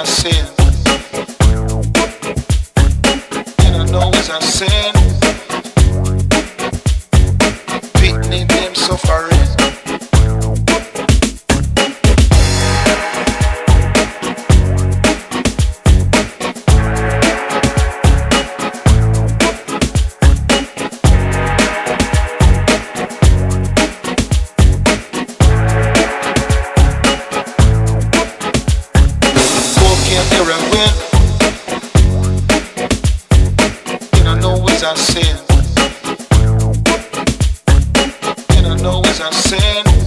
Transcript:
a sin. And I know it's a sin. I sin. And I know it's a sin.